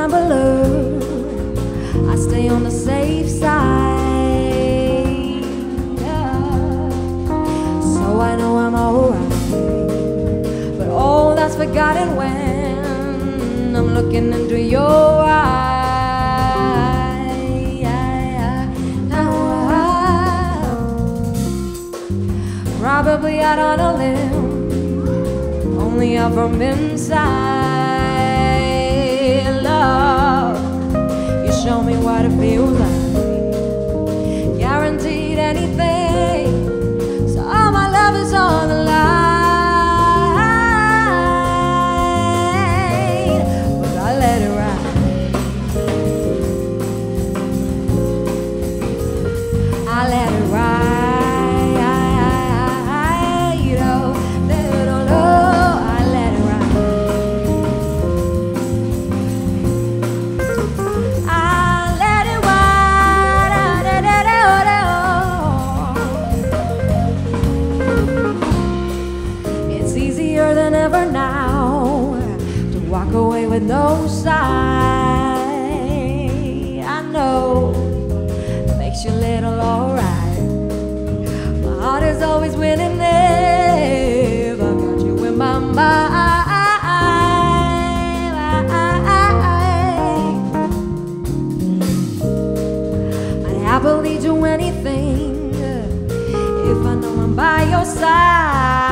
gambler. I stay on the safe side. Yeah. So I know I'm alright. But all that's forgotten when I'm looking into your eyes. Probably out on a limb, only out from inside. Love, you show me what it feels like. Guaranteed anything. So all my love is on the no sigh. I know it makes you a little alright. My heart is always winning if I got you in my mind. I'd happily do anything if I know I'm by your side.